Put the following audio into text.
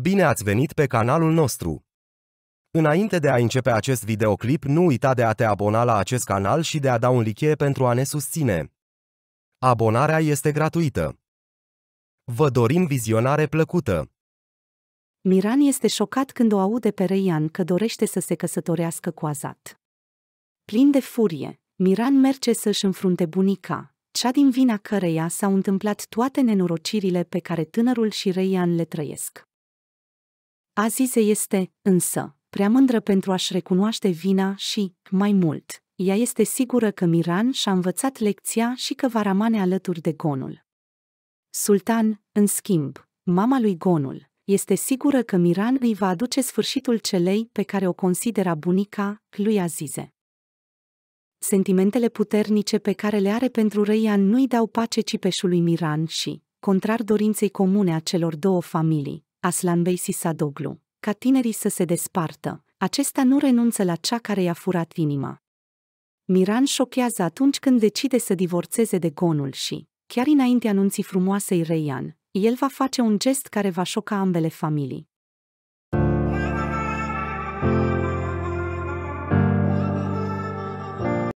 Bine ați venit pe canalul nostru! Înainte de a începe acest videoclip, nu uita de a te abona la acest canal și de a da un like pentru a ne susține. Abonarea este gratuită. Vă dorim vizionare plăcută! Miran este șocat când o aude pe Reian că dorește să se căsătorească cu Azat. Plin de furie, Miran merge să-și înfrunte bunica, cea din vina căreia s-au întâmplat toate nenorocirile pe care tânărul și Reian le trăiesc. Azize este, însă, prea mândră pentru a-și recunoaște vina și, mai mult, ea este sigură că Miran și-a învățat lecția și că va rămâne alături de Gonul. Sultan, în schimb, mama lui Gonul, este sigură că Miran îi va aduce sfârșitul celei pe care o considera bunica lui Azize. Sentimentele puternice pe care le are pentru Răian nu-i dau pace cipeșului Miran și, contrar dorinței comune a celor două familii, Aslan Bey Sadoglu, ca tinerii să se despartă, acesta nu renunță la cea care i-a furat inima. Miran șochează atunci când decide să divorțeze de Gonul și, chiar înainte anunții frumoasei Reian, el va face un gest care va șoca ambele familii.